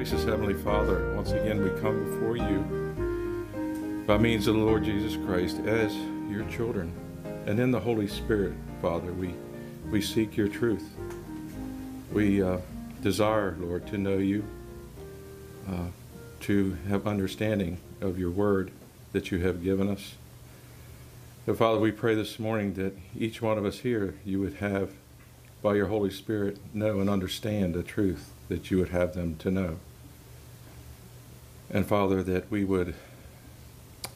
gracious Heavenly Father, once again we come before you by means of the Lord Jesus Christ as your children. And in the Holy Spirit, Father, we, we seek your truth. We uh, desire, Lord, to know you, uh, to have understanding of your word that you have given us. So, Father, we pray this morning that each one of us here, you would have, by your Holy Spirit, know and understand the truth that you would have them to know. And Father, that we would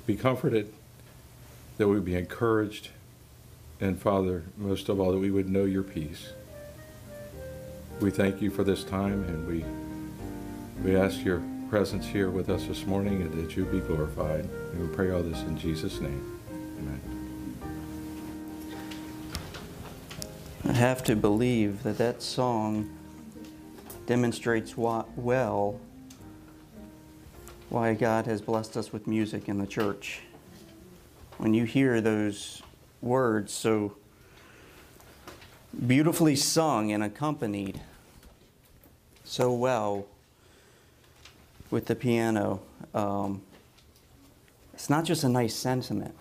be comforted, that we would be encouraged, and Father, most of all, that we would know your peace. We thank you for this time, and we we ask your presence here with us this morning, and that you be glorified. And we pray all this in Jesus' name. Amen. I have to believe that that song demonstrates what well why God has blessed us with music in the church. When you hear those words so beautifully sung and accompanied so well with the piano, um, it's not just a nice sentiment,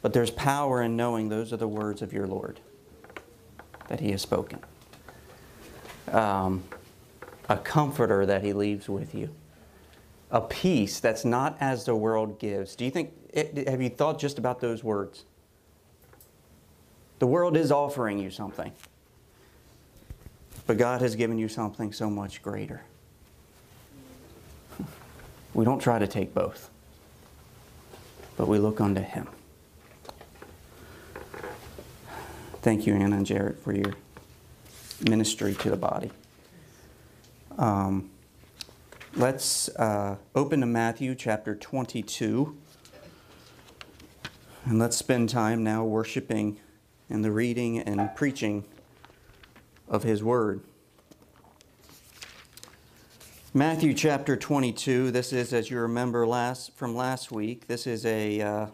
but there's power in knowing those are the words of your Lord that He has spoken um, a comforter that He leaves with you, a peace that's not as the world gives. Do you think, have you thought just about those words? The world is offering you something, but God has given you something so much greater. We don't try to take both, but we look unto Him. Thank you, Anna and Jarrett, for your ministry to the body. Um, let's uh, open to Matthew chapter 22. And let's spend time now worshiping and the reading and preaching of His Word. Matthew chapter 22, this is, as you remember last, from last week, this is a uh,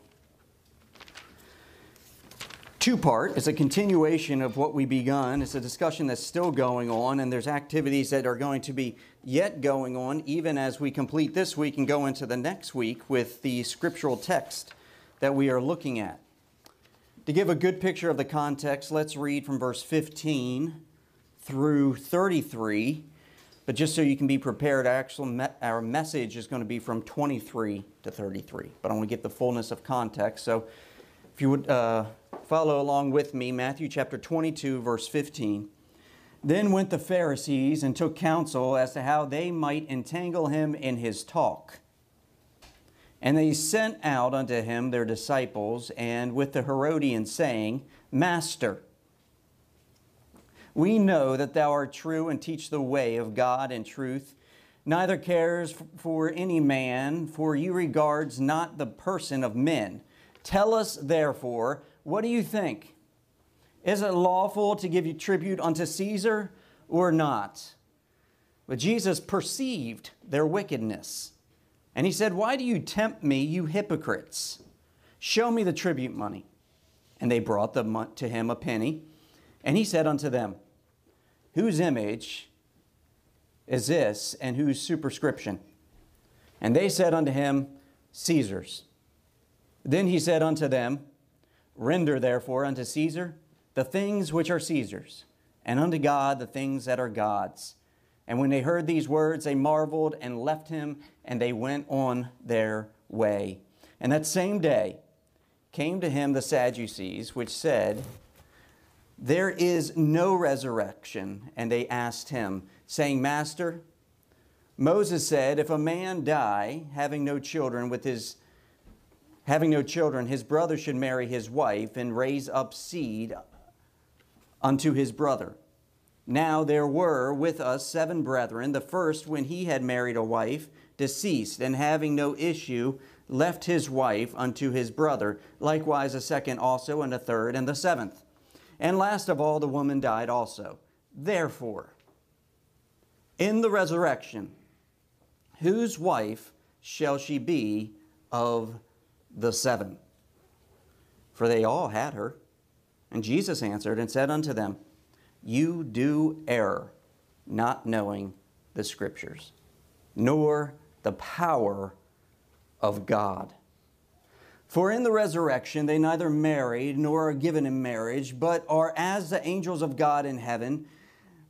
two part. It's a continuation of what we begun. It's a discussion that's still going on, and there's activities that are going to be yet going on even as we complete this week and go into the next week with the scriptural text that we are looking at. To give a good picture of the context, let's read from verse 15 through 33. But just so you can be prepared, our message is going to be from 23 to 33. But I want to get the fullness of context. So if you would uh, follow along with me, Matthew chapter 22, verse 15. Then went the Pharisees and took counsel as to how they might entangle him in his talk. And they sent out unto him their disciples, and with the Herodians, saying, Master, we know that thou art true and teach the way of God in truth, neither cares for any man, for you regards not the person of men. Tell us, therefore, what do you think? Is it lawful to give you tribute unto Caesar or not? But Jesus perceived their wickedness. And he said, Why do you tempt me, you hypocrites? Show me the tribute money. And they brought them to him a penny. And he said unto them, Whose image is this, and whose superscription? And they said unto him, Caesar's. Then he said unto them, Render therefore unto Caesar the things which are Caesar's, and unto God the things that are God's. And when they heard these words, they marveled and left him, and they went on their way. And that same day came to him the Sadducees, which said, There is no resurrection. And they asked him, saying, Master, Moses said, If a man die, having no children with his having no children, his brother should marry his wife and raise up seed unto his brother. Now there were with us seven brethren. The first, when he had married a wife, deceased, and having no issue, left his wife unto his brother. Likewise, a second also, and a third, and the seventh. And last of all, the woman died also. Therefore, in the resurrection, whose wife shall she be of the seven? For they all had her. And Jesus answered and said unto them, You do err, not knowing the Scriptures. nor the power of God. For in the resurrection they neither marry nor are given in marriage, but are as the angels of God in heaven.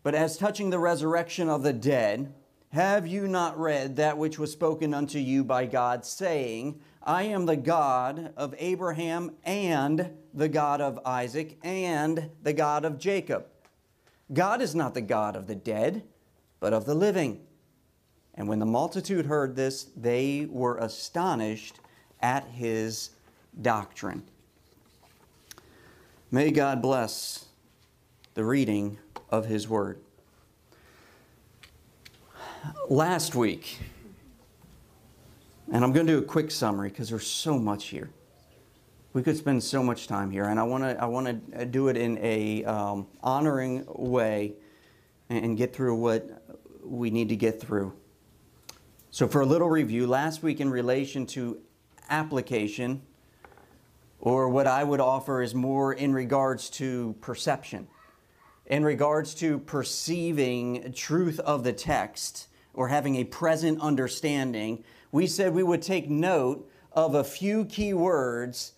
But as touching the resurrection of the dead, have you not read that which was spoken unto you by God, saying, I am the God of Abraham and the God of Isaac and the God of Jacob? God is not the God of the dead, but of the living. And when the multitude heard this, they were astonished at his doctrine. May God bless the reading of his word. Last week, and I'm going to do a quick summary because there's so much here. We could spend so much time here, and I want to I want to do it in a um, honoring way and get through what we need to get through. So, for a little review, last week in relation to application, or what I would offer is more in regards to perception, in regards to perceiving truth of the text or having a present understanding, we said we would take note of a few key words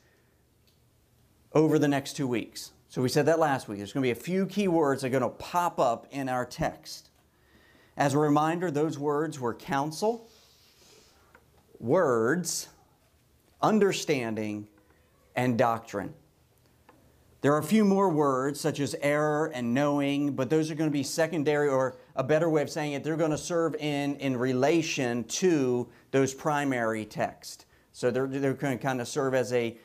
over the next two weeks. So we said that last week. There's going to be a few key words that are going to pop up in our text. As a reminder, those words were counsel, words, understanding, and doctrine. There are a few more words, such as error and knowing, but those are going to be secondary, or a better way of saying it, they're going to serve in, in relation to those primary text. So they're, they're going to kind of serve as a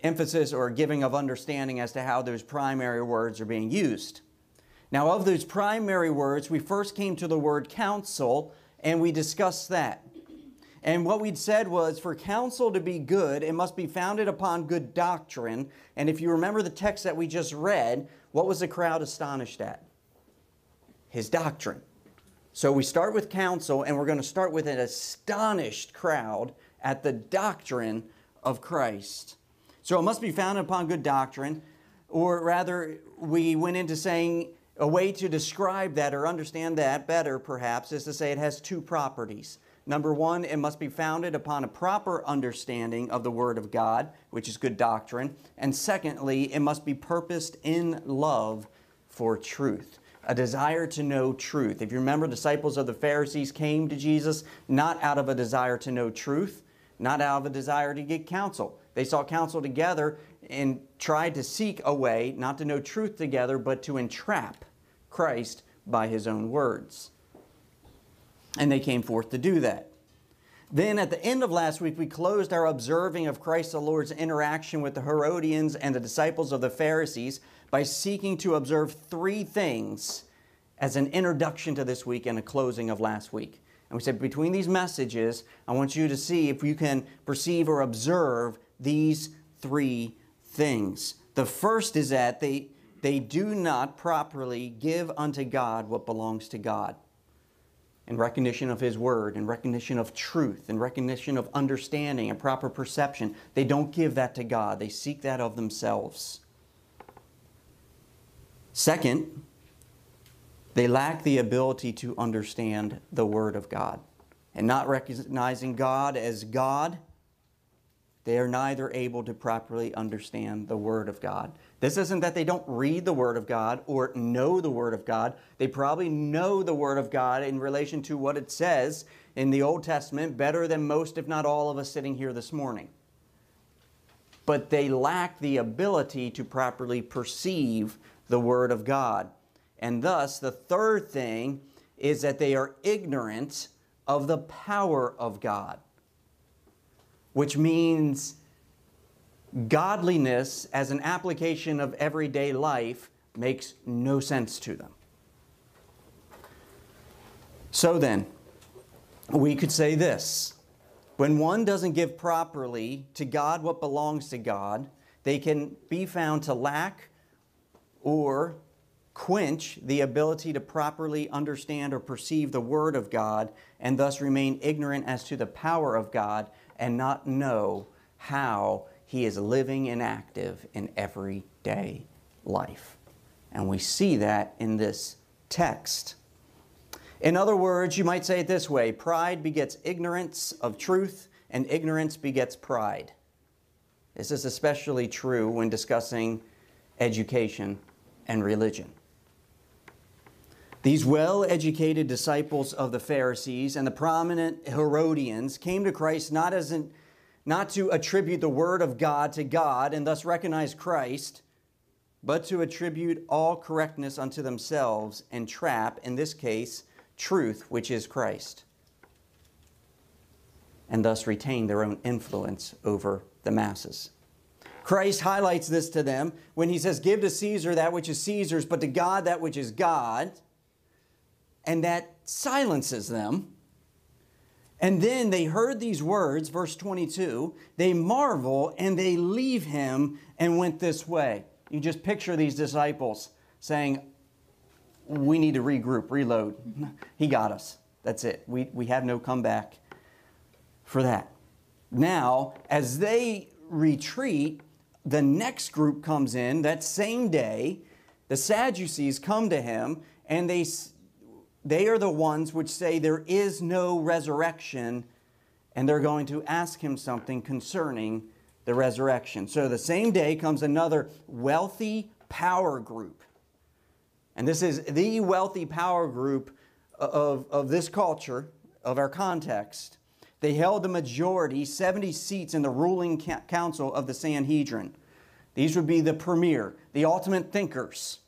emphasis or giving of understanding as to how those primary words are being used. Now, of those primary words, we first came to the word counsel and we discussed that. And what we'd said was for counsel to be good, it must be founded upon good doctrine. And if you remember the text that we just read, what was the crowd astonished at? His doctrine. So we start with counsel, and we're going to start with an astonished crowd at the doctrine of Christ. So it must be founded upon good doctrine, or rather, we went into saying a way to describe that or understand that better, perhaps, is to say it has two properties. Number one, it must be founded upon a proper understanding of the Word of God, which is good doctrine. And secondly, it must be purposed in love for truth, a desire to know truth. If you remember, disciples of the Pharisees came to Jesus not out of a desire to know truth, not out of a desire to get counsel. They saw counsel together and tried to seek a way not to know truth together, but to entrap Christ by his own words. And they came forth to do that. Then at the end of last week, we closed our observing of Christ the Lord's interaction with the Herodians and the disciples of the Pharisees by seeking to observe three things as an introduction to this week and a closing of last week. And we said between these messages, I want you to see if you can perceive or observe these three things. The first is that they, they do not properly give unto God what belongs to God in recognition of His Word, in recognition of truth, in recognition of understanding and proper perception. They don't give that to God, they seek that of themselves. Second, they lack the ability to understand the Word of God. And not recognizing God as God, they are neither able to properly understand the Word of God. This isn't that they don't read the Word of God or know the Word of God. They probably know the Word of God in relation to what it says in the Old Testament better than most, if not all, of us sitting here this morning. But they lack the ability to properly perceive the Word of God. And thus, the third thing is that they are ignorant of the power of God which means godliness as an application of everyday life makes no sense to them. So then, we could say this when one doesn't give properly to God what belongs to God, they can be found to lack or quench the ability to properly understand or perceive the Word of God and thus remain ignorant as to the power of God and not know how he is living and active in everyday life. And we see that in this text. In other words, you might say it this way pride begets ignorance of truth, and ignorance begets pride. This is especially true when discussing education and religion. These well educated disciples of the Pharisees and the prominent Herodians came to Christ not, as an, not to attribute the Word of God to God and thus recognize Christ, but to attribute all correctness unto themselves and trap, in this case, truth, which is Christ, and thus retain their own influence over the masses. Christ highlights this to them when he says, Give to Caesar that which is Caesar's, but to God that which is God. And that silences them. And then they heard these words, verse 22, they marvel and they leave him and went this way. You just picture these disciples saying, We need to regroup, reload. He got us. That's it. We, we have no comeback for that. Now, as they retreat, the next group comes in that same day. The Sadducees come to him, and they, they are the ones which say there is no resurrection, and they're going to ask him something concerning the resurrection. So the same day comes another wealthy power group. And this is the wealthy power group of, of this culture, of our context. They held the majority, 70 seats in the ruling council of the Sanhedrin. These would be the premier, the ultimate thinkers,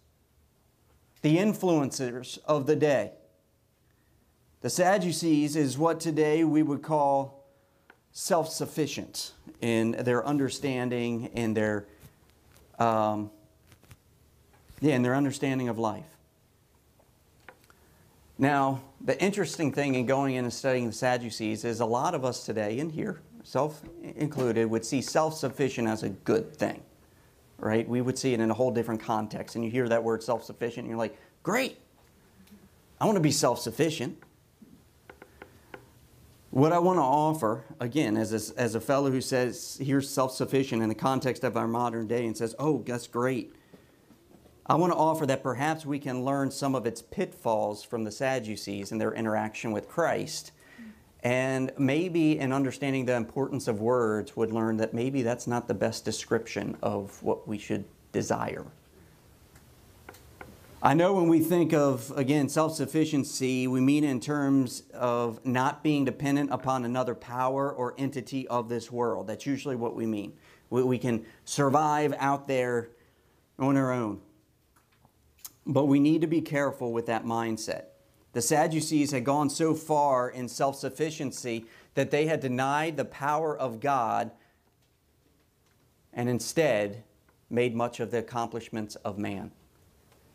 the influencers of the day. The Sadducees is what today we would call self sufficient in their understanding and their, um, yeah, in their understanding of life. Now, the interesting thing in going in and studying the Sadducees is a lot of us today, in here, self included, would see self sufficient as a good thing, right? We would see it in a whole different context. And you hear that word self sufficient, and you're like, great, I want to be self sufficient. What I want to offer, again, as a, as a fellow who says, here's self sufficient in the context of our modern day and says, oh, that's great. I want to offer that perhaps we can learn some of its pitfalls from the Sadducees and their interaction with Christ. And maybe in understanding the importance of words, would learn that maybe that's not the best description of what we should desire. I know when we think of, again, self sufficiency, we mean in terms of not being dependent upon another power or entity of this world. That's usually what we mean. We can survive out there on our own. But we need to be careful with that mindset. The Sadducees had gone so far in self sufficiency that they had denied the power of God and instead made much of the accomplishments of man.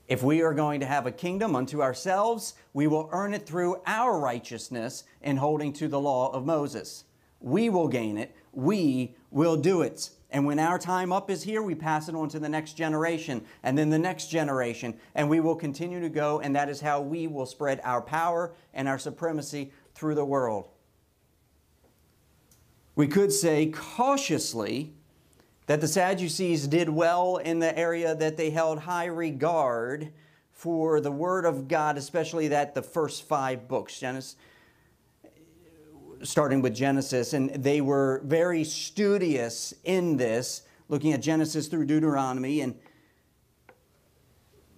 If we are going to have a kingdom unto ourselves, we will earn it through our righteousness in holding to the law of Moses. We will gain it. We will do it. And when our time up is here, we pass it on to the next generation and then the next generation. And we will continue to go, and that is how we will spread our power and our supremacy through the world. We could say cautiously that the Sadducees did well in the area that they held high regard for the Word of God, especially that the first five books, Genesis starting with Genesis, and they were very studious in this, looking at Genesis through Deuteronomy. And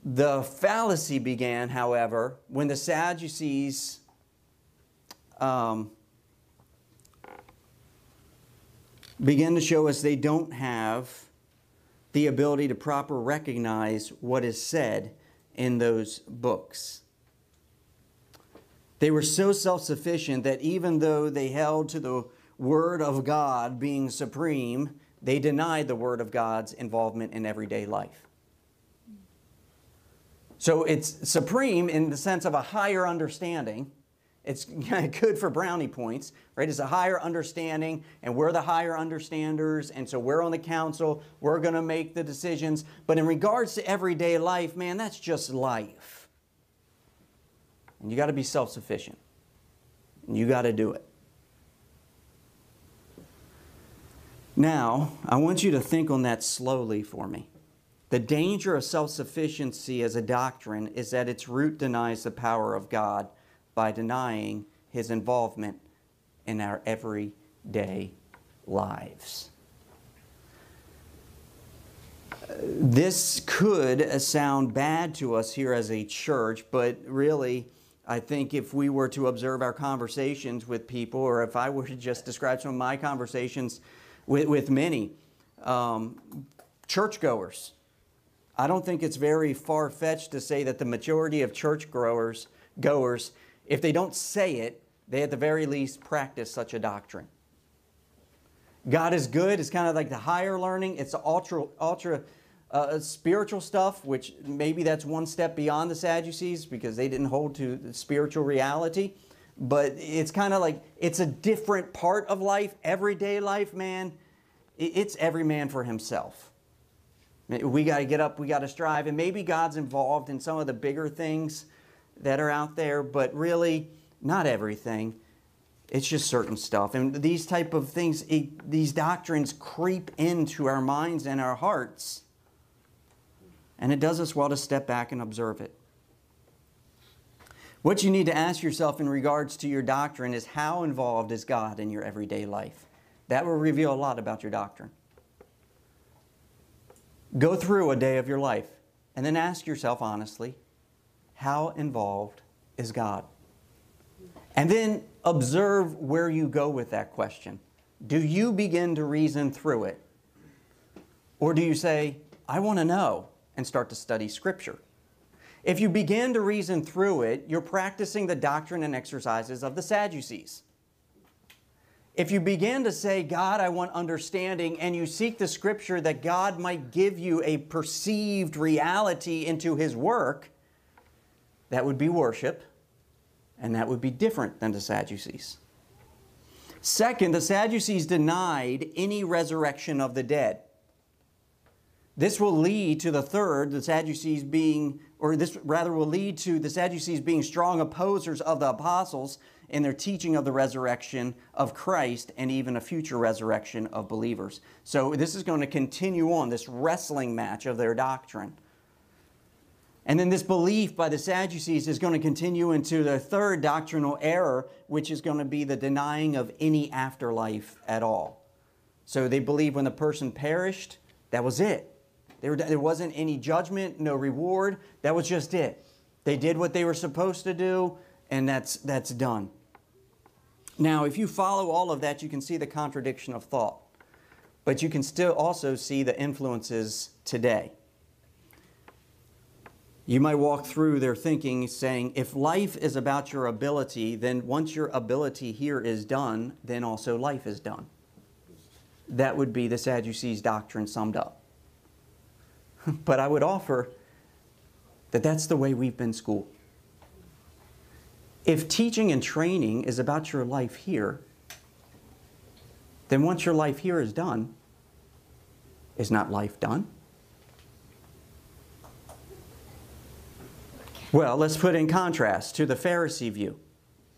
the fallacy began, however, when the Sadducees um, began to show us they don't have the ability to proper recognize what is said in those books. They were so self sufficient that even though they held to the Word of God being supreme, they denied the Word of God's involvement in everyday life. So it's supreme in the sense of a higher understanding. It's good for brownie points, right? It's a higher understanding, and we're the higher understanders, and so we're on the council. We're going to make the decisions. But in regards to everyday life, man, that's just life. And you got to be self sufficient. You got to do it. Now, I want you to think on that slowly for me. The danger of self sufficiency as a doctrine is that its root denies the power of God by denying his involvement in our everyday lives. This could sound bad to us here as a church, but really, I think if we were to observe our conversations with people, or if I were to just describe some of my conversations with, with many um, churchgoers, I don't think it's very far fetched to say that the majority of church growers, goers, if they don't say it, they at the very least practice such a doctrine. God is good. It's kind of like the higher learning. It's ultra, ultra uh, spiritual stuff, which maybe that's one step beyond the Sadducees because they didn't hold to the spiritual reality. But it's kind of like it's a different part of life, everyday life, man. It's every man for himself. We got to get up, we got to strive, and maybe God's involved in some of the bigger things that are out there, but really not everything. It's just certain stuff. And these type of things, these doctrines creep into our minds and our hearts. And it does us well to step back and observe it. What you need to ask yourself in regards to your doctrine is how involved is God in your everyday life? That will reveal a lot about your doctrine. Go through a day of your life and then ask yourself honestly, how involved is God? And then observe where you go with that question. Do you begin to reason through it? Or do you say, I want to know, and start to study Scripture? If you begin to reason through it, you're practicing the doctrine and exercises of the Sadducees. If you begin to say, God, I want understanding, and you seek the Scripture that God might give you a perceived reality into His work, that would be worship and that would be different than the Sadducees. Second, the Sadducees denied any resurrection of the dead. This will lead to the third, the Sadducees being, or this rather will lead to the Sadducees being strong opposers of the apostles in their teaching of the resurrection of Christ and even a future resurrection of believers. So this is going to continue on, this wrestling match of their doctrine. And then this belief by the Sadducees is going to continue into the third doctrinal error, which is going to be the denying of any afterlife at all. So they believe when the person perished, that was it. There, there wasn't any judgment, no reward. That was just it. They did what they were supposed to do, and that's, that's done. Now, if you follow all of that, you can see the contradiction of thought. But you can still also see the influences today. You might walk through their thinking saying, if life is about your ability, then once your ability here is done, then also life is done. That would be the Sadducees' doctrine summed up. but I would offer that that's the way we've been schooled. If teaching and training is about your life here, then once your life here is done, is not life done? Well, let's put in contrast to the Pharisee view.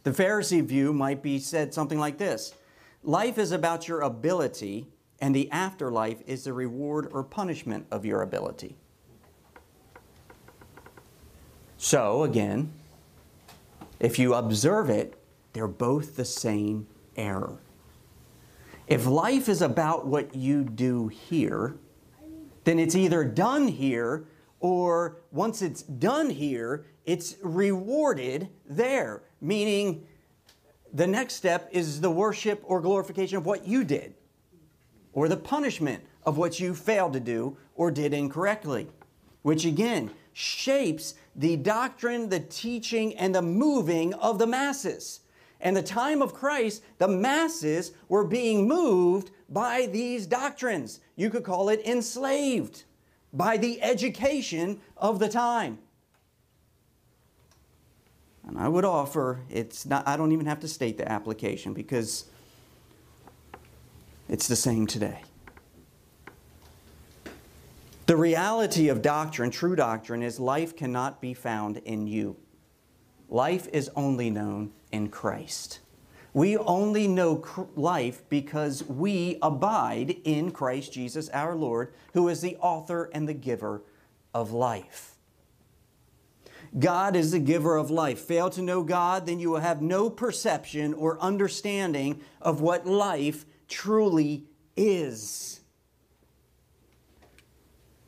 The Pharisee view might be said something like this Life is about your ability, and the afterlife is the reward or punishment of your ability. So, again, if you observe it, they're both the same error. If life is about what you do here, then it's either done here or once it's done here, it's rewarded there, meaning the next step is the worship or glorification of what you did, or the punishment of what you failed to do or did incorrectly, which again shapes the doctrine, the teaching, and the moving of the masses. And the time of Christ, the masses were being moved by these doctrines. You could call it enslaved by the education of the time. And I would offer it's not I don't even have to state the application because it's the same today. The reality of doctrine, true doctrine, is life cannot be found in you. Life is only known in Christ. We only know life because we abide in Christ Jesus our Lord, who is the author and the giver of life. God is the giver of life. Fail to know God, then you will have no perception or understanding of what life truly is.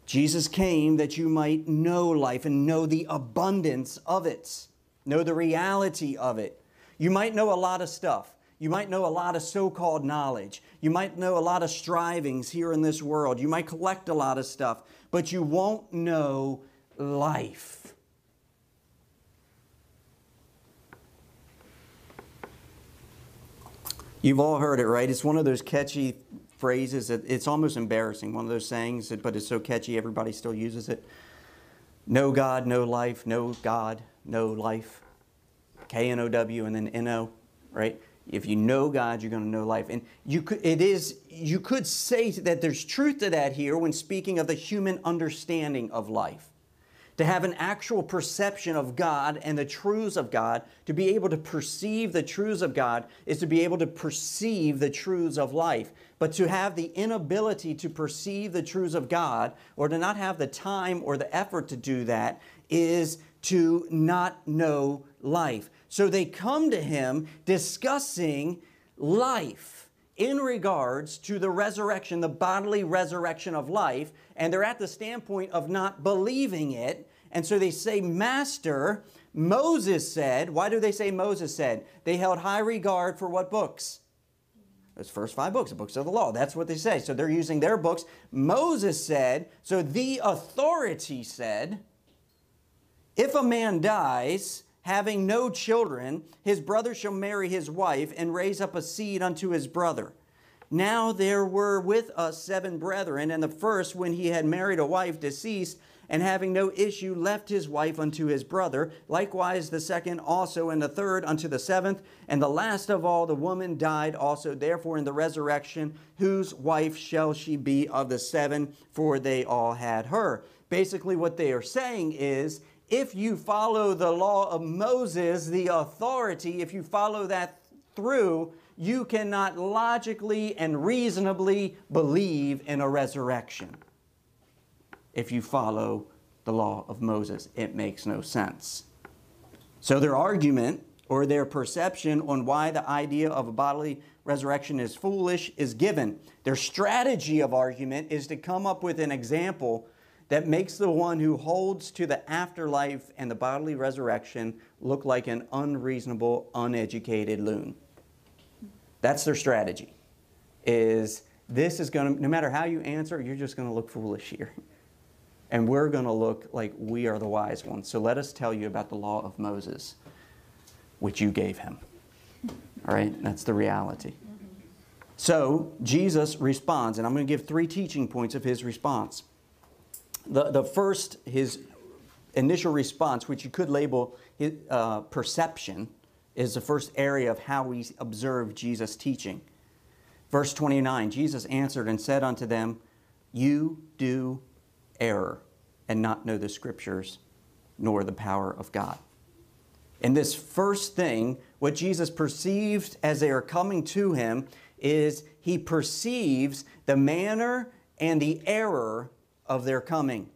Jesus came that you might know life and know the abundance of it, know the reality of it. You might know a lot of stuff. You might know a lot of so called knowledge. You might know a lot of strivings here in this world. You might collect a lot of stuff, but you won't know life. You've all heard it, right? It's one of those catchy phrases. That it's almost embarrassing, one of those sayings, but it's so catchy, everybody still uses it. No God, no life, no God, no life. K N O W and then N O, right? If you know God, you're going to know life. And you could, it is, you could say that there's truth to that here when speaking of the human understanding of life to have an actual perception of God and the truths of God, to be able to perceive the truths of God, is to be able to perceive the truths of life. But to have the inability to perceive the truths of God, or to not have the time or the effort to do that, is to not know life. So they come to him discussing life in regards to the resurrection, the bodily resurrection of life, and they're at the standpoint of not believing it and so they say, Master, Moses said, why do they say Moses said? They held high regard for what books? Those first five books, the books of the law. That's what they say. So they're using their books. Moses said, so the authority said, if a man dies, having no children, his brother shall marry his wife and raise up a seed unto his brother. Now there were with us seven brethren, and the first, when he had married a wife, deceased, and having no issue left his wife unto his brother. Likewise the second also, and the third unto the seventh. And the last of all, the woman died also. Therefore, in the resurrection, whose wife shall she be of the seven? For they all had her. Basically, what they are saying is if you follow the law of Moses, the authority, if you follow that through, you cannot logically and reasonably believe in a resurrection if you follow the law of Moses. It makes no sense. So their argument or their perception on why the idea of a bodily resurrection is foolish is given. Their strategy of argument is to come up with an example that makes the one who holds to the afterlife and the bodily resurrection look like an unreasonable, uneducated loon. That's their strategy. Is this is going to, no matter how you answer, you're just going to look foolish here. and we're going to look like we are the wise ones. So let us tell you about the law of Moses, which you gave him. All right, that's the reality. So Jesus responds, and I'm going to give three teaching points of his response. The, the first, his initial response, which you could label his, uh, perception, is the first area of how we observe Jesus' teaching. Verse 29 Jesus answered and said unto them, You do error and not know the scriptures nor the power of God. And this first thing, what Jesus perceived as they are coming to him, is he perceives the manner and the error of their coming.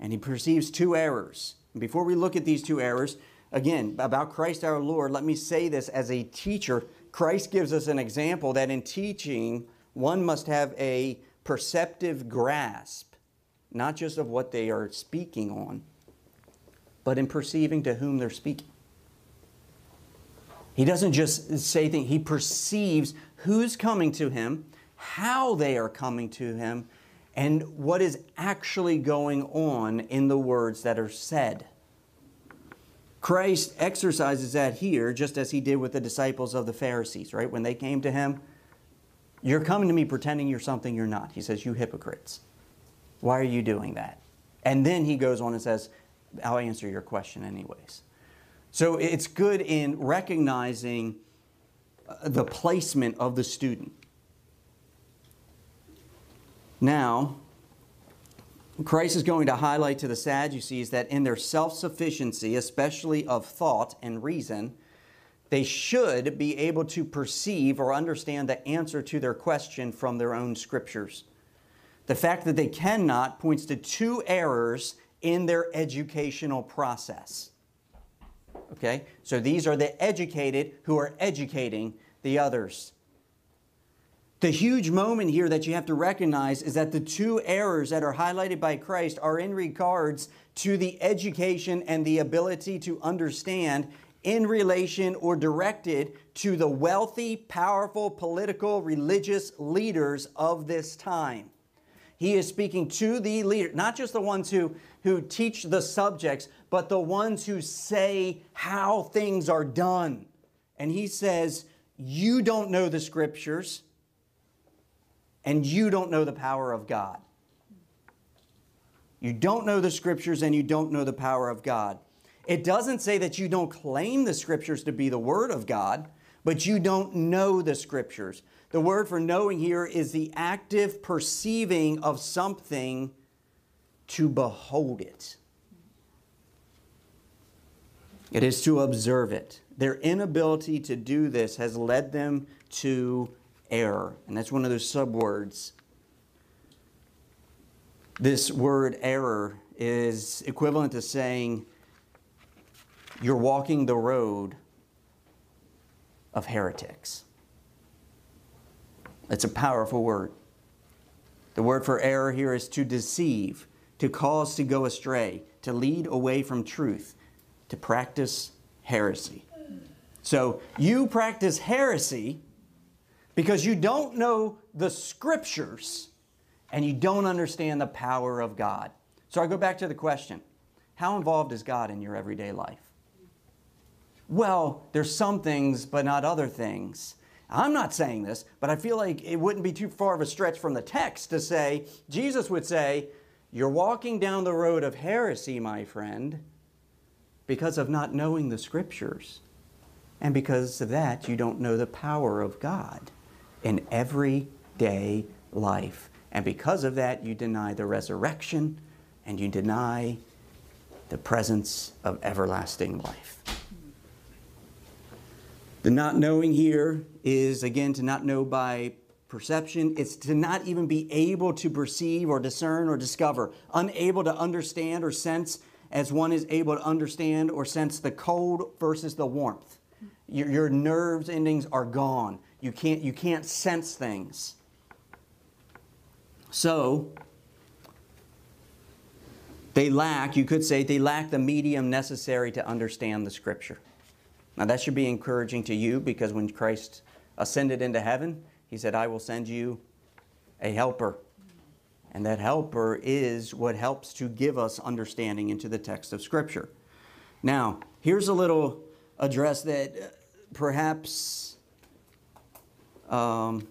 And he perceives two errors. And before we look at these two errors, again, about Christ our Lord, let me say this as a teacher. Christ gives us an example that in teaching, one must have a perceptive grasp not just of what they are speaking on, but in perceiving to whom they're speaking. He doesn't just say things, he perceives who's coming to him, how they are coming to him, and what is actually going on in the words that are said. Christ exercises that here just as he did with the disciples of the Pharisees, right? When they came to him, you're coming to me pretending you're something you're not. He says, You hypocrites. Why are you doing that? And then he goes on and says, I'll answer your question anyways. So it's good in recognizing uh, the placement of the student. Now, Christ is going to highlight to the Sadducees that in their self sufficiency, especially of thought and reason, they should be able to perceive or understand the answer to their question from their own scriptures. The fact that they cannot points to two errors in their educational process. Okay? So these are the educated who are educating the others. The huge moment here that you have to recognize is that the two errors that are highlighted by Christ are in regards to the education and the ability to understand in relation or directed to the wealthy, powerful, political, religious leaders of this time. He is speaking to the leader, not just the ones who, who teach the subjects, but the ones who say how things are done. And he says, You don't know the scriptures, and you don't know the power of God. You don't know the scriptures, and you don't know the power of God. It doesn't say that you don't claim the scriptures to be the word of God, but you don't know the scriptures. The word for knowing here is the active perceiving of something to behold it. It is to observe it. Their inability to do this has led them to error. And that's one of those subwords. This word error is equivalent to saying you're walking the road of heretics. It's a powerful word. The word for error here is to deceive, to cause to go astray, to lead away from truth, to practice heresy. So you practice heresy because you don't know the scriptures and you don't understand the power of God. So I go back to the question how involved is God in your everyday life? well, there's some things, but not other things. I'm not saying this, but I feel like it wouldn't be too far of a stretch from the text to say, Jesus would say, You're walking down the road of heresy, my friend, because of not knowing the scriptures. And because of that, you don't know the power of God in everyday life. And because of that, you deny the resurrection and you deny the presence of everlasting life. The not knowing here is, again, to not know by perception. It's to not even be able to perceive or discern or discover, unable to understand or sense as one is able to understand or sense the cold versus the warmth. Your, your nerves endings are gone. You can't, you can't sense things. So, they lack, you could say, they lack the medium necessary to understand the scripture. Now, that should be encouraging to you because when Christ ascended into heaven, he said, I will send you a helper. And that helper is what helps to give us understanding into the text of Scripture. Now, here's a little address that uh, perhaps um,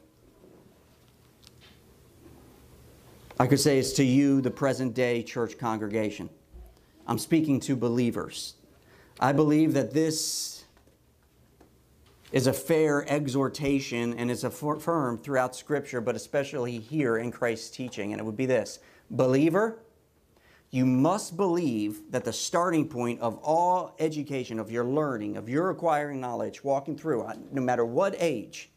I could say is to you, the present day church congregation. I'm speaking to believers. I believe that this is a fair exhortation and is affirmed throughout Scripture, but especially here in Christ's teaching. And it would be this Believer, you must believe that the starting point of all education, of your learning, of your acquiring knowledge, walking through, uh, no matter what age,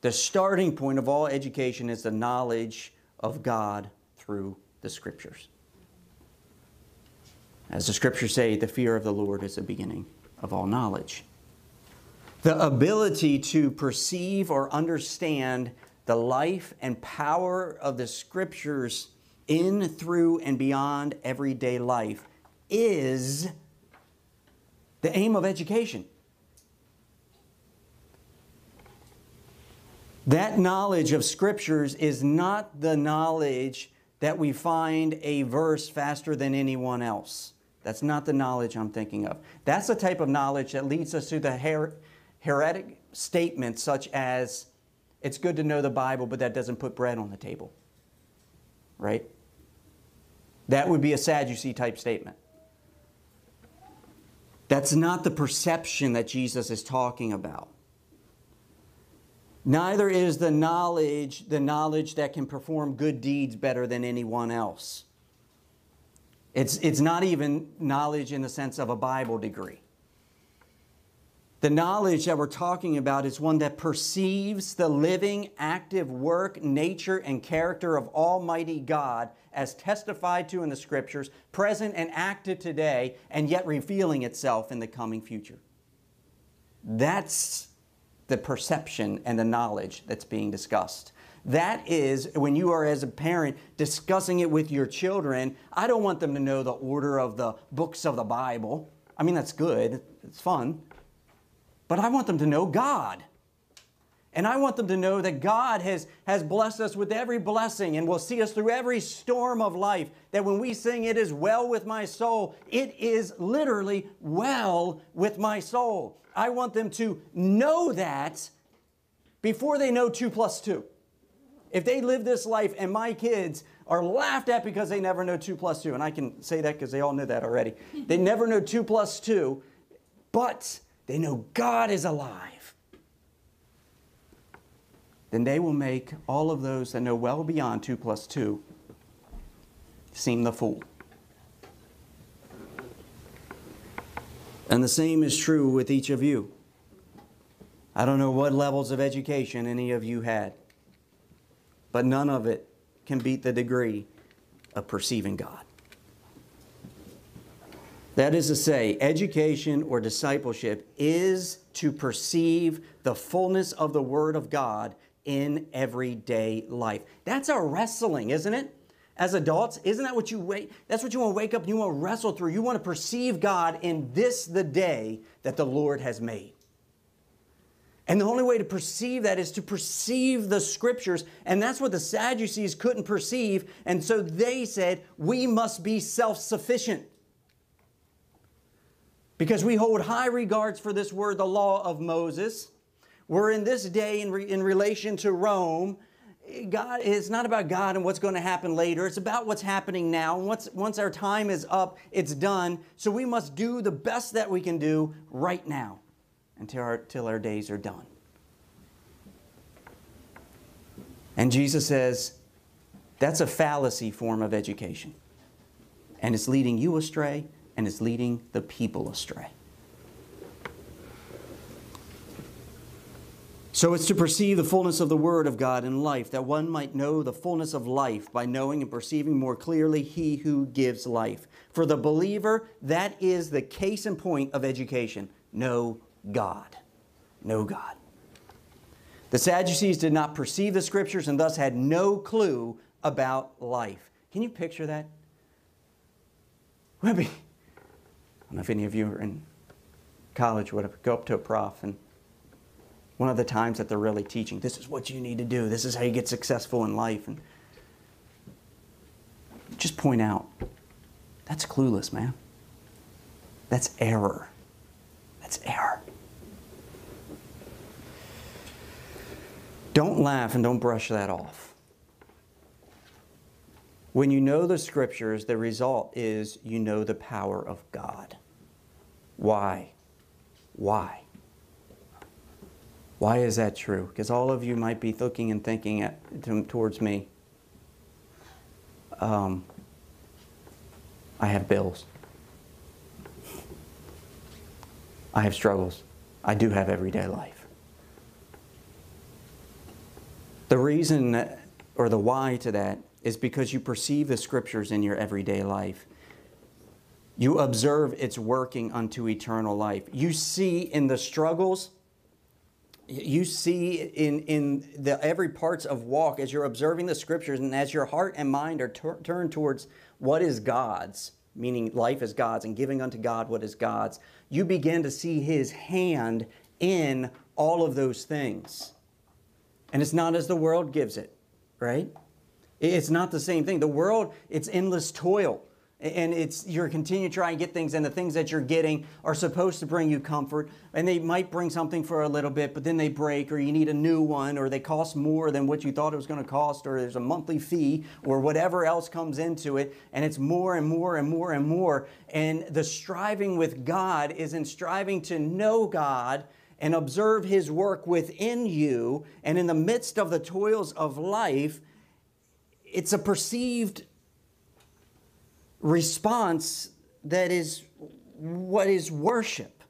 the starting point of all education is the knowledge of God through the Scriptures. As the Scriptures say, the fear of the Lord is the beginning of all knowledge the ability to perceive or understand the life and power of the scriptures in, through, and beyond everyday life is the aim of education. That knowledge of scriptures is not the knowledge that we find a verse faster than anyone else. That's not the knowledge I'm thinking of. That's the type of knowledge that leads us to the her- heretic statements such as, it's good to know the Bible, but that doesn't put bread on the table. Right? That would be a Sadducee type statement. That's not the perception that Jesus is talking about. Neither is the knowledge the knowledge that can perform good deeds better than anyone else. It's, it's not even knowledge in the sense of a Bible degree. The knowledge that we're talking about is one that perceives the living, active work, nature, and character of Almighty God as testified to in the Scriptures, present and active today, and yet revealing itself in the coming future. That's the perception and the knowledge that's being discussed. That is when you are, as a parent, discussing it with your children. I don't want them to know the order of the books of the Bible. I mean, that's good, it's fun. But I want them to know God. And I want them to know that God has, has blessed us with every blessing and will see us through every storm of life. That when we sing, It is well with my soul, it is literally well with my soul. I want them to know that before they know 2 plus 2. If they live this life and my kids are laughed at because they never know 2 plus 2, and I can say that because they all know that already. they never know 2 plus 2, but they know God is alive, then they will make all of those that know well beyond 2 plus 2 seem the fool. And the same is true with each of you. I don't know what levels of education any of you had, but none of it can beat the degree of perceiving God. That is to say, education or discipleship is to perceive the fullness of the Word of God in everyday life. That's our wrestling, isn't it? As adults, isn't that what you wait? That's what you want to wake up and you want to wrestle through. You want to perceive God in this the day that the Lord has made. And the only way to perceive that is to perceive the scriptures. And that's what the Sadducees couldn't perceive. And so they said, we must be self sufficient because we hold high regards for this word, the law of Moses. We're in this day in, re, in relation to Rome. God, it's not about God and what's going to happen later. It's about what's happening now. Once, once our time is up, it's done. So we must do the best that we can do right now until our, until our days are done. And Jesus says that's a fallacy form of education. And it's leading you astray, and is leading the people astray. So it's to perceive the fullness of the Word of God in life, that one might know the fullness of life by knowing and perceiving more clearly He who gives life. For the believer, that is the case in point of education. Know God. Know God. The Sadducees did not perceive the Scriptures and thus had no clue about life. Can you picture that? Don't know if any of you are in college would go up to a prof and one of the times that they're really teaching, this is what you need to do, this is how you get successful in life, and just point out, that's clueless, man. That's error. That's error. Don't laugh and don't brush that off. When you know the scriptures, the result is you know the power of God. Why? Why? Why is that true? Because all of you might be looking and thinking at, towards me. Um, I have bills. I have struggles. I do have everyday life. The reason or the why to that is because you perceive the scriptures in your everyday life. You observe its working unto eternal life. You see in the struggles, you see in, in the every parts of walk as you're observing the scriptures and as your heart and mind are tur- turned towards what is God's, meaning life is God's and giving unto God what is God's, you begin to see his hand in all of those things. And it's not as the world gives it, right? It's not the same thing. The world, it's endless toil. And it's you're continuing to try and get things, and the things that you're getting are supposed to bring you comfort. And they might bring something for a little bit, but then they break, or you need a new one, or they cost more than what you thought it was going to cost, or there's a monthly fee, or whatever else comes into it, and it's more and more and more and more. And the striving with God is in striving to know God and observe His work within you, and in the midst of the toils of life it's a perceived response that is what is worship.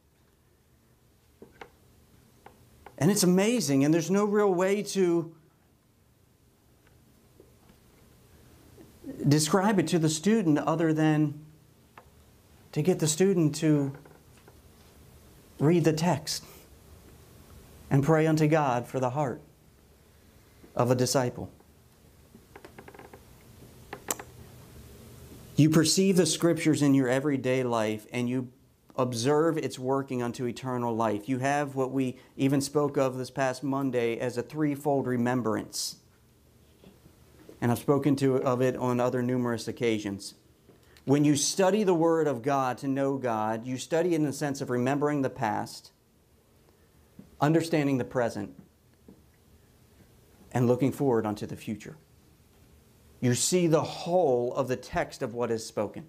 And it's amazing, and there's no real way to describe it to the student other than to get the student to read the text and pray unto God for the heart of a disciple. You perceive the scriptures in your everyday life and you observe its working unto eternal life. You have what we even spoke of this past Monday as a threefold remembrance. And I've spoken to of it on other numerous occasions. When you study the Word of God to know God, you study in the sense of remembering the past, understanding the present, and looking forward unto the future. You see the whole of the text of what is spoken.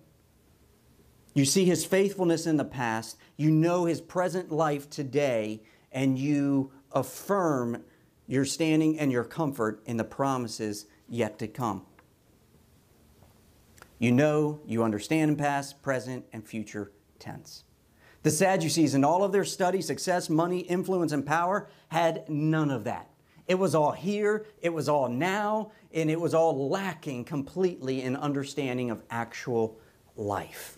You see his faithfulness in the past, you know his present life today, and you affirm your standing and your comfort in the promises yet to come. You know, you understand in past, present, and future tense. The Sadducees, in all of their study, success, money, influence, and power, had none of that. It was all here, it was all now, and it was all lacking completely in understanding of actual life.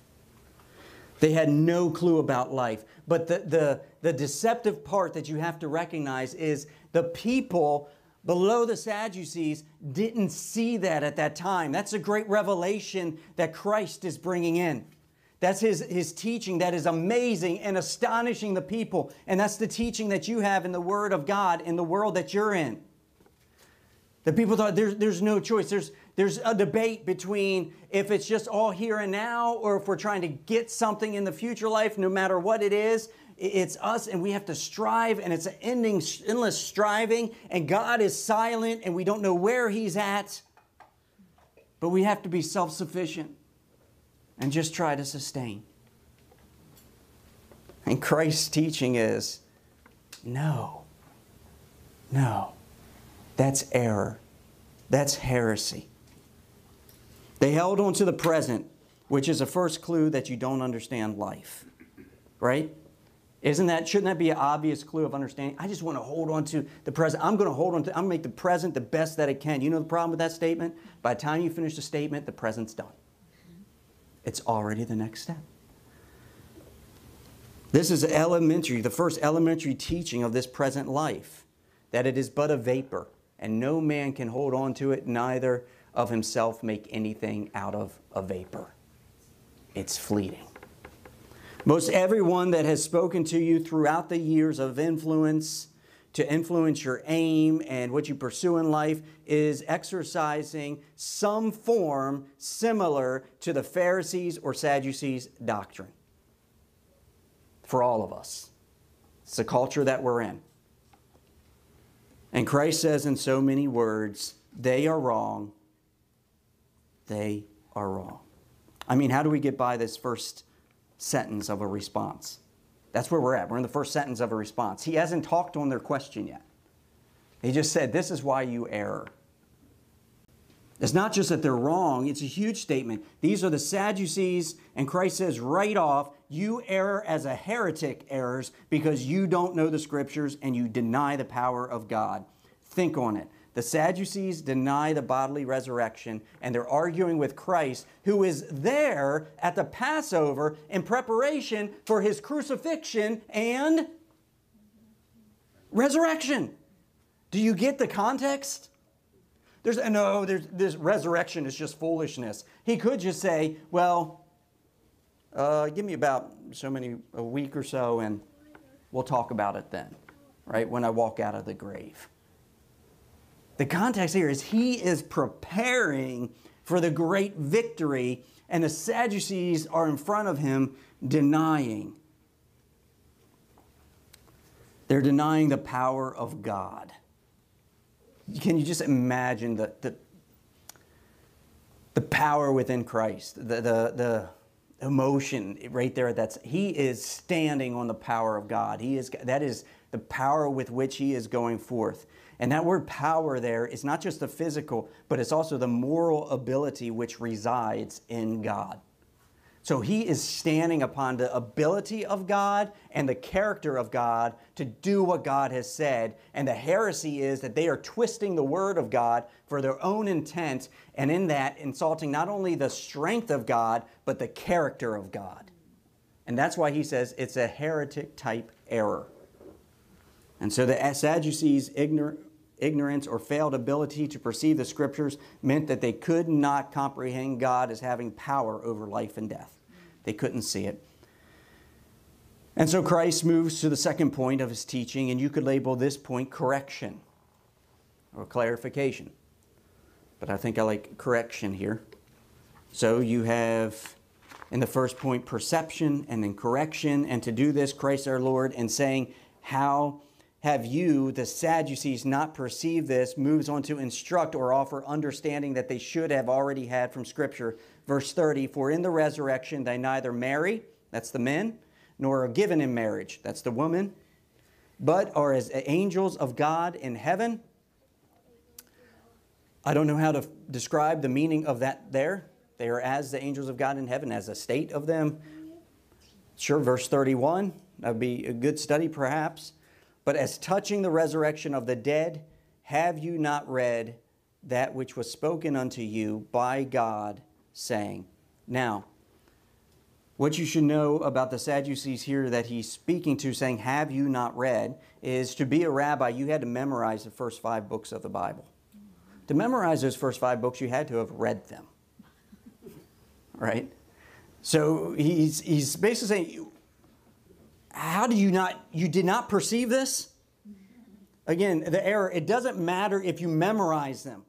They had no clue about life. But the, the, the deceptive part that you have to recognize is the people below the Sadducees didn't see that at that time. That's a great revelation that Christ is bringing in. That's his, his teaching that is amazing and astonishing the people. And that's the teaching that you have in the Word of God in the world that you're in. The people thought there's, there's no choice. There's, there's a debate between if it's just all here and now or if we're trying to get something in the future life, no matter what it is. It's us, and we have to strive, and it's an ending, endless striving, and God is silent, and we don't know where He's at. But we have to be self sufficient and just try to sustain. And Christ's teaching is no, no, that's error, that's heresy. They held on to the present, which is a first clue that you don't understand life, right? Isn't that, shouldn't that be an obvious clue of understanding? I just want to hold on to the present. I'm going to hold on to, I'm going to make the present the best that it can. You know the problem with that statement? By the time you finish the statement, the present's done. It's already the next step. This is elementary, the first elementary teaching of this present life, that it is but a vapor, and no man can hold on to it, neither of himself make anything out of a vapor. It's fleeting. Most everyone that has spoken to you throughout the years of influence, to influence your aim and what you pursue in life, is exercising some form similar to the Pharisees or Sadducees' doctrine. For all of us, it's the culture that we're in. And Christ says in so many words, they are wrong. They are wrong. I mean, how do we get by this first sentence of a response. That's where we're at. We're in the first sentence of a response. He hasn't talked on their question yet. He just said, This is why you err. It's not just that they're wrong, it's a huge statement. These are the Sadducees, and Christ says right off, You err as a heretic errors because you don't know the scriptures and you deny the power of God. Think on it. The Sadducees deny the bodily resurrection, and they're arguing with Christ, who is there at the Passover in preparation for his crucifixion and resurrection. Do you get the context? There's no, there's, this resurrection is just foolishness. He could just say, well, uh, give me about so many, a week or so, and we'll talk about it then, right? When I walk out of the grave. The context here is he is preparing for the great victory, and the Sadducees are in front of him denying. They're denying the power of God. Can you just imagine the, the, the power within Christ, the, the, the emotion right there? That's, he is standing on the power of God. He is, that is the power with which he is going forth. And that word power there is not just the physical, but it's also the moral ability which resides in God. So he is standing upon the ability of God and the character of God to do what God has said. And the heresy is that they are twisting the word of God for their own intent, and in that, insulting not only the strength of God, but the character of God. And that's why he says it's a heretic type error. And so the Sadducees' ignor- ignorance or failed ability to perceive the scriptures meant that they could not comprehend God as having power over life and death. They couldn't see it. And so Christ moves to the second point of his teaching, and you could label this point correction or clarification. But I think I like correction here. So you have in the first point perception and then correction. And to do this, Christ our Lord, in saying, How have you, the Sadducees, not perceived this, moves on to instruct or offer understanding that they should have already had from Scripture Verse 30 For in the resurrection they neither marry, that's the men, nor are given in marriage, that's the woman, but are as angels of God in heaven. I don't know how to describe the meaning of that there. They are as the angels of God in heaven, as a state of them. Sure, verse 31, that would be a good study perhaps. But as touching the resurrection of the dead, have you not read that which was spoken unto you by God saying. Now, what you should know about the Sadducees here that he's speaking to, saying, Have you not read? is to be a rabbi, you had to memorize the first five books of the Bible. To memorize those first five books, you had to have read them. Right? So he's, he's basically saying, How do you not, you did not perceive this? Again, the error, it doesn't matter if you memorize them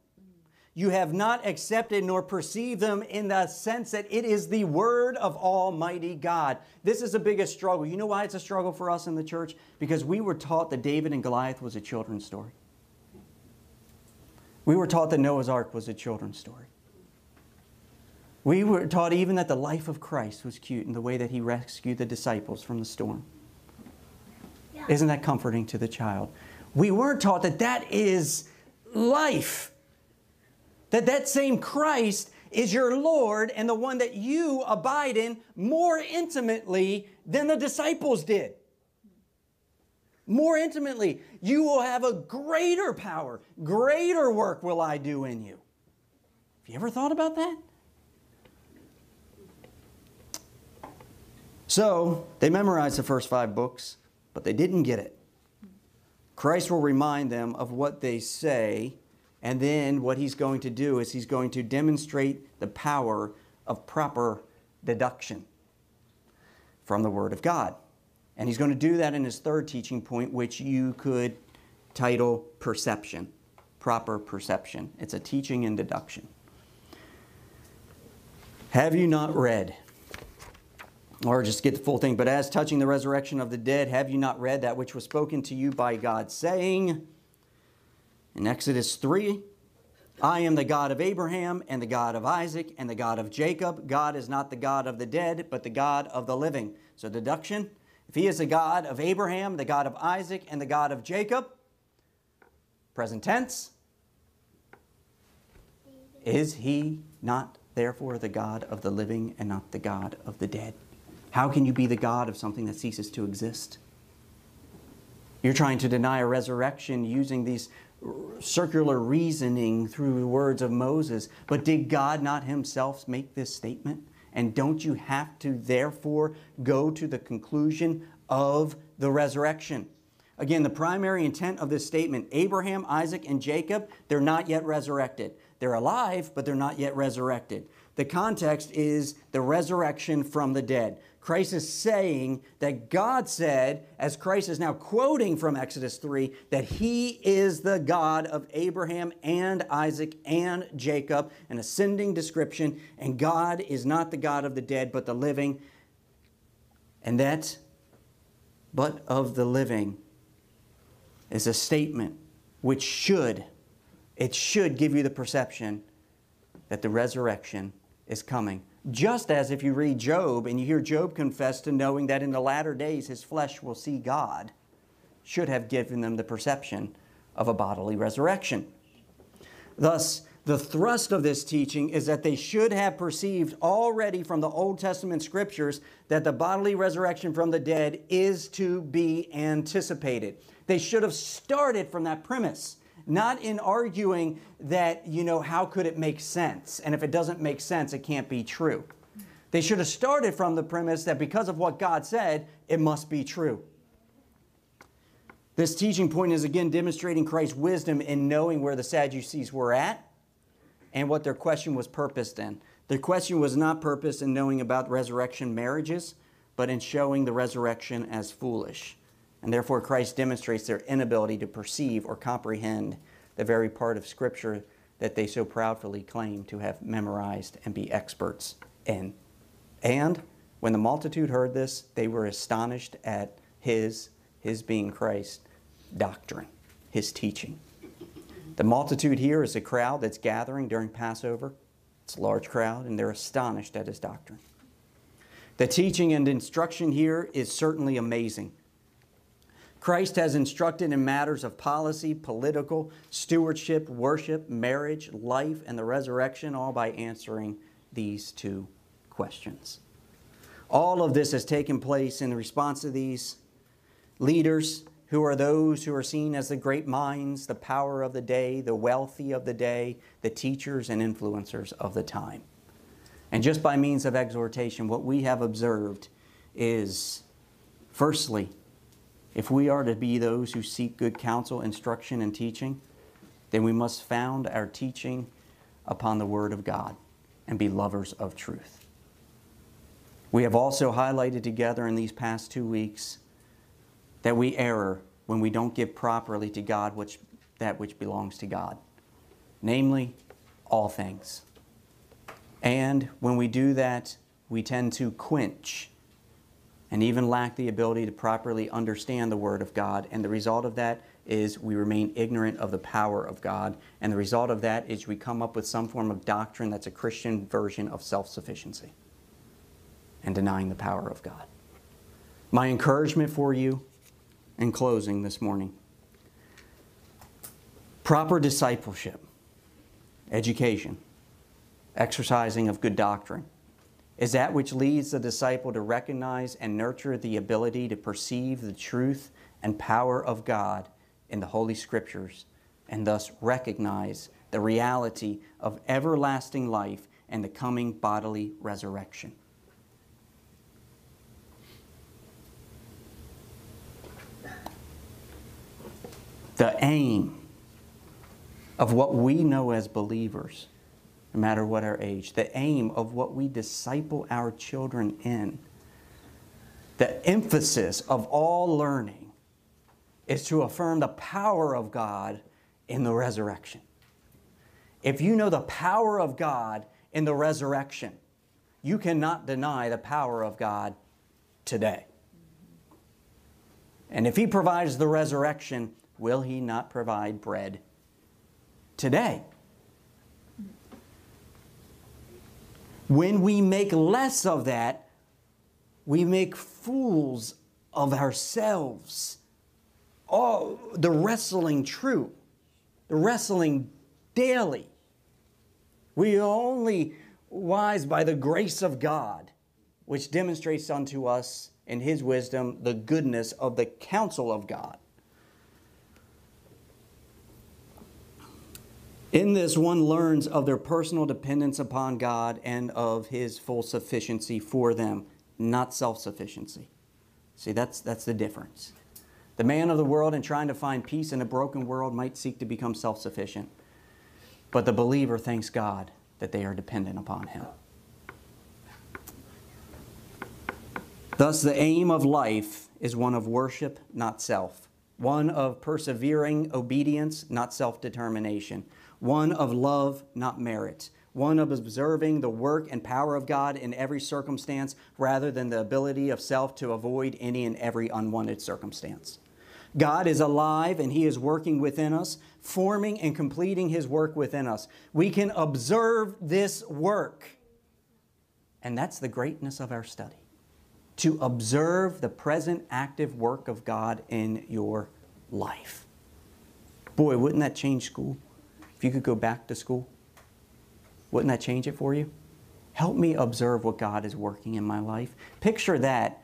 you have not accepted nor perceived them in the sense that it is the word of Almighty God. This is the biggest struggle. You know why it's a struggle for us in the church? Because we were taught that David and Goliath was a children's story. We were taught that Noah's Ark was a children's story. We were taught even that the life of Christ was cute in the way that he rescued the disciples from the storm. Isn't that comforting to the child? We weren't taught that that is life that that same Christ is your Lord and the one that you abide in more intimately than the disciples did. More intimately, you will have a greater power, greater work will I do in you. Have you ever thought about that? So, they memorized the first five books, but they didn't get it. Christ will remind them of what they say and then what he's going to do is he's going to demonstrate the power of proper deduction from the Word of God. And he's going to do that in his third teaching point, which you could title perception, proper perception. It's a teaching in deduction. Have you not read? Or just get the full thing. But as touching the resurrection of the dead, have you not read that which was spoken to you by God, saying, in Exodus 3, I am the God of Abraham and the God of Isaac and the God of Jacob. God is not the God of the dead, but the God of the living. So, deduction if he is the God of Abraham, the God of Isaac, and the God of Jacob, present tense, is he not therefore the God of the living and not the God of the dead? How can you be the God of something that ceases to exist? You're trying to deny a resurrection using these circular reasoning through the words of Moses. But did God not himself make this statement? And don't you have to therefore go to the conclusion of the resurrection? Again, the primary intent of this statement Abraham, Isaac, and Jacob, they're not yet resurrected. They're alive, but they're not yet resurrected. The context is the resurrection from the dead. Christ is saying that God said, as Christ is now quoting from Exodus 3, that he is the God of Abraham and Isaac and Jacob, an ascending description, and God is not the God of the dead, but the living. And that, but of the living, is a statement which should, it should give you the perception that the resurrection is coming. Just as if you read Job and you hear Job confess to knowing that in the latter days his flesh will see God, should have given them the perception of a bodily resurrection. Thus, The thrust of this teaching is that they should have perceived already from the Old Testament scriptures that the bodily resurrection from the dead is to be anticipated. They should have started from that premise, not in arguing that, you know, how could it make sense? And if it doesn't make sense, it can't be true. They should have started from the premise that because of what God said, it must be true. This teaching point is again demonstrating Christ's wisdom in knowing where the Sadducees were at and what their question was purposed in. Their question was not purposed in knowing about resurrection marriages, but in showing the resurrection as foolish. And therefore, Christ demonstrates their inability to perceive or comprehend the very part of Scripture that they so proudly claim to have memorized and be experts in. And when the multitude heard this, they were astonished at his, his being Christ, doctrine, his teaching. The multitude here is a crowd that's gathering during Passover. It's a large crowd, and they're astonished at his doctrine. The teaching and instruction here is certainly amazing. Christ has instructed in matters of policy, political, stewardship, worship, marriage, life, and the resurrection, all by answering these two questions. All of this has taken place in response to these leaders who are those who are seen as the great minds, the power of the day, the wealthy of the day, the teachers and influencers of the time. And just by means of exhortation, what we have observed is firstly, if we are to be those who seek good counsel, instruction, and teaching, then we must found our teaching upon the Word of God and be lovers of truth. We have also highlighted together in these past two weeks that we err when we don't give properly to God which, that which belongs to God, namely, all things. And when we do that, we tend to quench and even lack the ability to properly understand the Word of God. And the result of that is we remain ignorant of the power of God. And the result of that is we come up with some form of doctrine that's a Christian version of self sufficiency and denying the power of God. My encouragement for you in closing this morning. Proper discipleship, education, exercising of good doctrine is that which leads the disciple to recognize and nurture the ability to perceive the truth and power of God in the Holy Scriptures and thus recognize the reality of everlasting life and the coming bodily resurrection. the aim of what we know as believers, no matter what our age, the aim of what we disciple our children in, the emphasis of all learning is to affirm the power of God in the resurrection. If you know the power of God in the resurrection, you cannot deny the power of God today. And if He provides the resurrection, will he not provide bread today? When we make less of that, we make fools of ourselves. Oh, the wrestling true, the wrestling daily. We are only wise by the grace of God, which demonstrates unto us in His wisdom the goodness of the counsel of God. In this, one learns of their personal dependence upon God and of His full sufficiency for them, not self sufficiency. See, that's, that's the difference. The man of the world, in trying to find peace in a broken world, might seek to become self sufficient. But the believer thanks God that they are dependent upon Him. Thus, the aim of life is one of worship, not self, one of persevering obedience, not self determination one of love, not merit, one of observing the work and power of God in every circumstance rather than the ability of self to avoid any and every unwanted circumstance. God is alive and He is working within us, forming and completing His work within us. We can observe this work. And that's the greatness of our study to observe the present active work of God in your life. Boy, wouldn't that change school? If you could go back to school Wouldn't that change it for you? Help me observe what God is working in my life. Picture that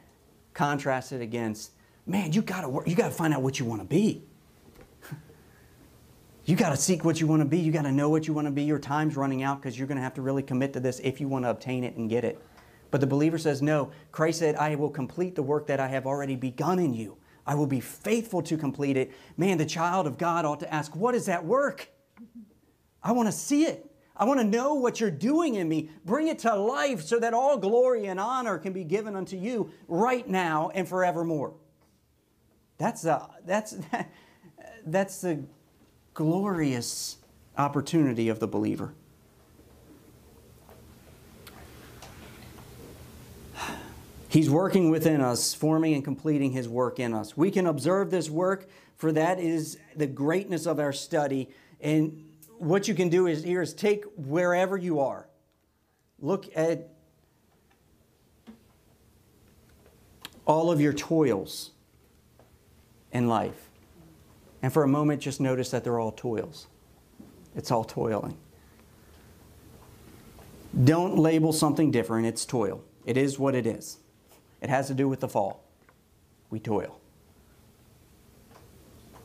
contrasted against, man, you gotta work, you gotta find out what you want to be. you gotta seek what you want to be. You gotta know what you want to be. Your time's running out because you're gonna have to really commit to this if you want to obtain it and get it. But the believer says, no. Christ said, I will complete the work that I have already begun in you. I will be faithful to complete it. Man, the child of God ought to ask, what is that work? I want to see it. I want to know what you're doing in me. Bring it to life so that all glory and honor can be given unto you right now and forevermore. That's the, that's, that's the glorious opportunity of the believer. He's working within us, forming and completing His work in us. We can observe this work, for that is the greatness of our study. And what you can do is here is take wherever you are, look at all of your toils in life. And for a moment, just notice that they're all toils. It's all toiling. Don't label something different, it's toil. It is what it is. It has to do with the fall. We toil.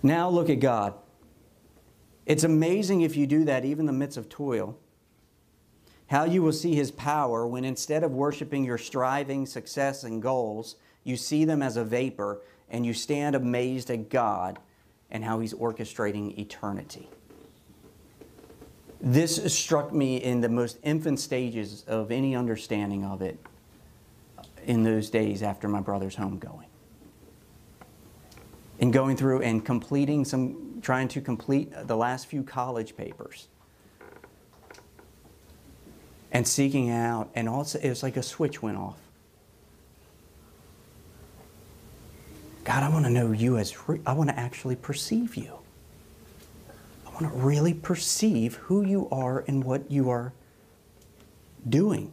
Now look at God. It's amazing if you do that, even in the midst of toil, how you will see His power when instead of worshiping your striving, success, and goals, you see them as a vapor and you stand amazed at God and how He's orchestrating eternity. This struck me in the most infant stages of any understanding of it in those days after my brother's homegoing. In going through and completing some trying to complete the last few college papers and seeking out, and also it was like a switch went off. God, I want to know you as, re- I want to actually perceive you. I want to really perceive who you are and what you are doing.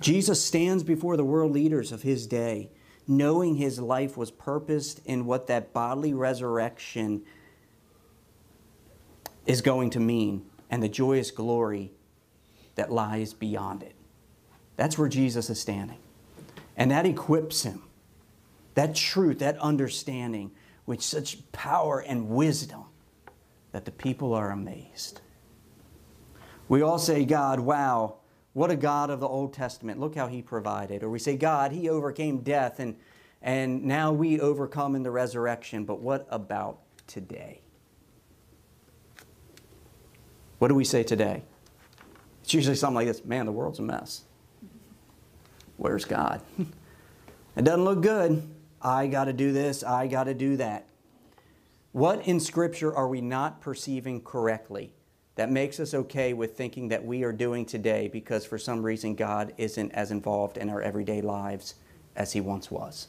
Jesus stands before the world leaders of his day knowing his life was purposed in what that bodily resurrection is going to mean and the joyous glory that lies beyond it. That's where Jesus is standing. And that equips him. That truth, that understanding, with such power and wisdom that the people are amazed. We all say, God, wow, what a God of the Old Testament. Look how he provided. Or we say, God, he overcame death and, and now we overcome in the resurrection. But what about today? What do we say today? It's usually something like this Man, the world's a mess. Where's God? it doesn't look good. I got to do this, I got to do that. What in Scripture are we not perceiving correctly? That makes us okay with thinking that we are doing today because for some reason God isn't as involved in our everyday lives as He once was?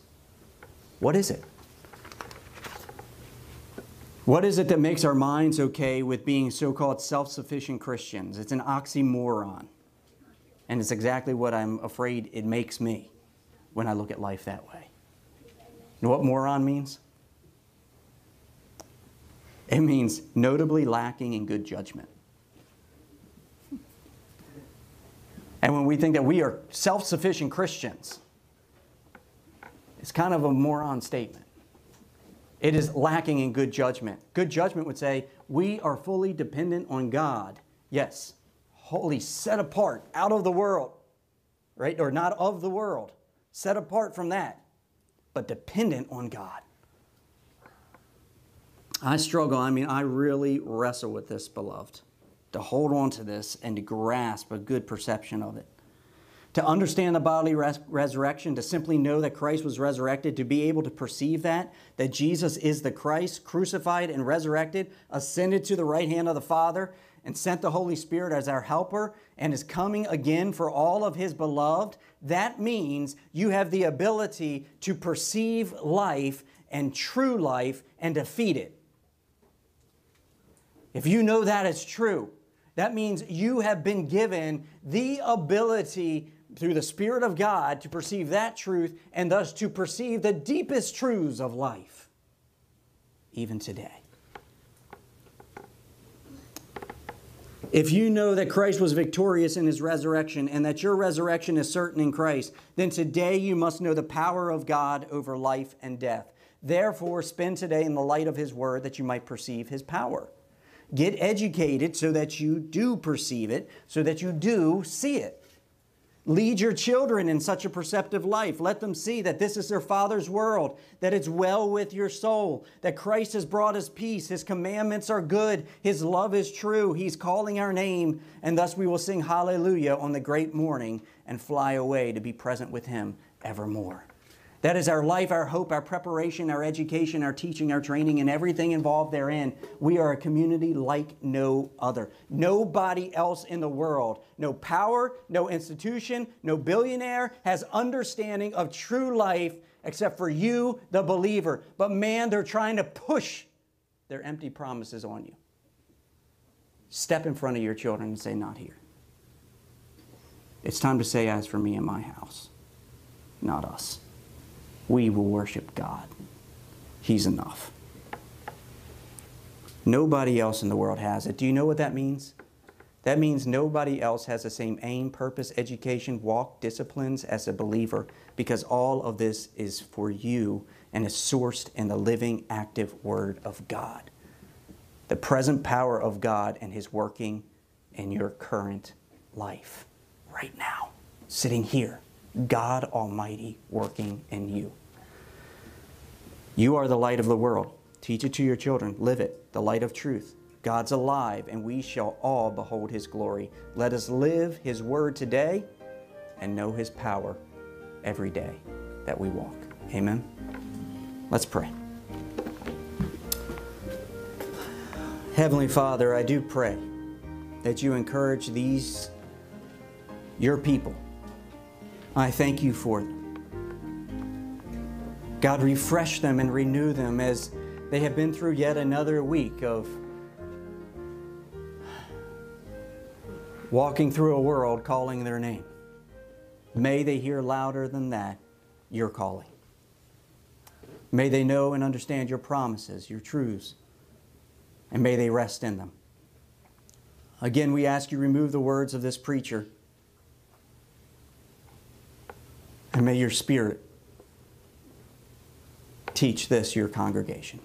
What is it? What is it that makes our minds okay with being so called self sufficient Christians? It's an oxymoron. And it's exactly what I'm afraid it makes me when I look at life that way. You know what moron means? It means notably lacking in good judgment. And when we think that we are self sufficient Christians, it's kind of a moron statement. It is lacking in good judgment. Good judgment would say, we are fully dependent on God. Yes, holy, set apart, out of the world, right? Or not of the world, set apart from that, but dependent on God. I struggle. I mean, I really wrestle with this, beloved to hold on to this and to grasp a good perception of it. To understand the bodily res- resurrection, to simply know that Christ was resurrected, to be able to perceive that, that Jesus is the Christ, crucified and resurrected, ascended to the right hand of the Father, and sent the Holy Spirit as our helper, and is coming again for all of his beloved, that means you have the ability to perceive life and true life and defeat it. If you know that is true, that means you have been given the ability through the Spirit of God to perceive that truth and thus to perceive the deepest truths of life, even today. If you know that Christ was victorious in his resurrection and that your resurrection is certain in Christ, then today you must know the power of God over life and death. Therefore, spend today in the light of his word that you might perceive his power. Get educated so that you do perceive it, so that you do see it. Lead your children in such a perceptive life. Let them see that this is their Father's world, that it's well with your soul, that Christ has brought us peace, His commandments are good, His love is true, He's calling our name, and thus we will sing hallelujah on the great morning and fly away to be present with Him evermore. That is our life, our hope, our preparation, our education, our teaching, our training, and everything involved therein. We are a community like no other. Nobody else in the world, no power, no institution, no billionaire has understanding of true life except for you, the believer. But man, they're trying to push their empty promises on you. Step in front of your children and say, Not here. It's time to say, As for me and my house, not us we will worship God. He's enough. Nobody else in the world has it. Do you know what that means? That means nobody else has the same aim, purpose, education, walk, disciplines as a believer because all of this is for you and is sourced in the living, active Word of God. The present power of God and His working in your current life right now, sitting here. God Almighty working in you. You are the light of the world. Teach it to your children. Live it, the light of truth. God's alive, and we shall all behold his glory. Let us live his word today and know his power every day that we walk. Amen. Let's pray. Heavenly Father, I do pray that you encourage these, your people. I thank you for it. God, refresh them and renew them as they have been through yet another week of walking through a world calling their name. May they hear louder than that your calling. May they know and understand your promises, your truths, and may they rest in them. Again, we ask you remove the words of this preacher, and may your spirit teach this your congregation.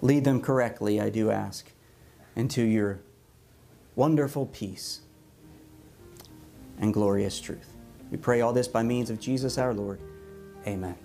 Lead them correctly, I do ask, into your wonderful peace and glorious truth. We pray all this by means of Jesus our Lord. Amen.